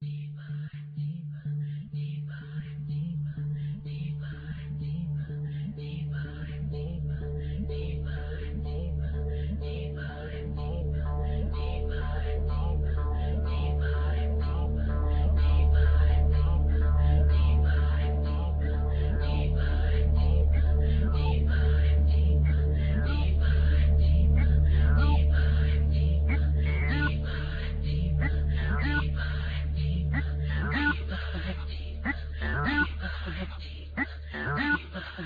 你们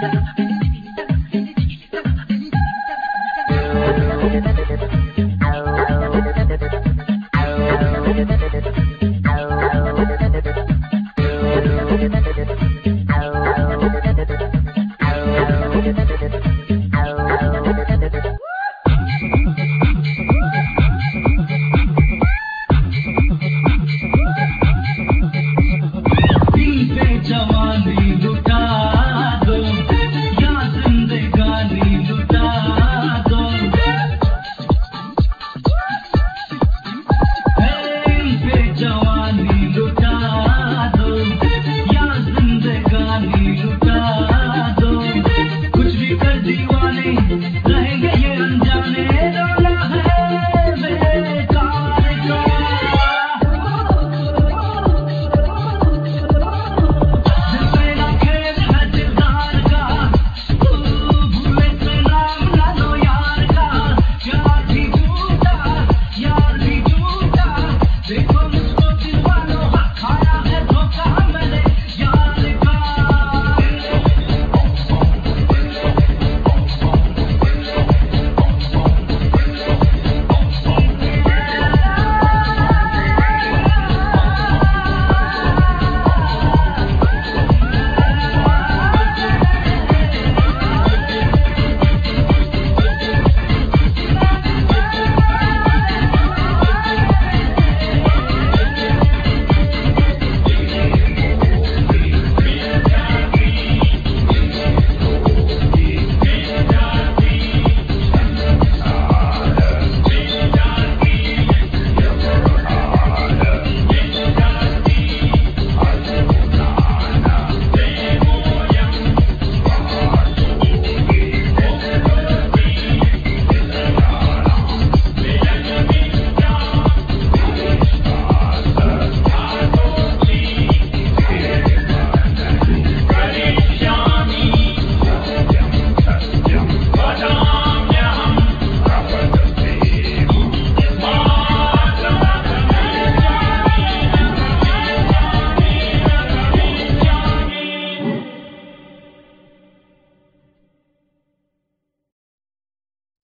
Thank you.